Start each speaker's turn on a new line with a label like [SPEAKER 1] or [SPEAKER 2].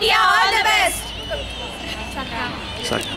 [SPEAKER 1] India, all the best.
[SPEAKER 2] ಸಾಕು